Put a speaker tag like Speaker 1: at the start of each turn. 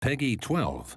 Speaker 1: Peggy 12.